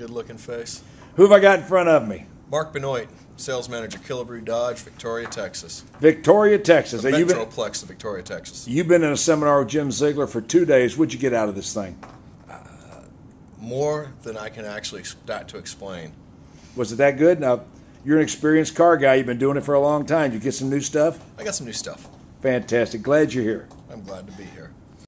Good looking face. Who have I got in front of me? Mark Benoit, sales manager, Killebrew Dodge, Victoria, Texas. Victoria, Texas. you been, Metroplex of Victoria, Texas. you've been in a seminar with Jim Ziegler for two days. What'd you get out of this thing? Uh, more than I can actually start to explain. Was it that good? Now, you're an experienced car guy. You've been doing it for a long time. Did you get some new stuff? I got some new stuff. Fantastic. Glad you're here. I'm glad to be here.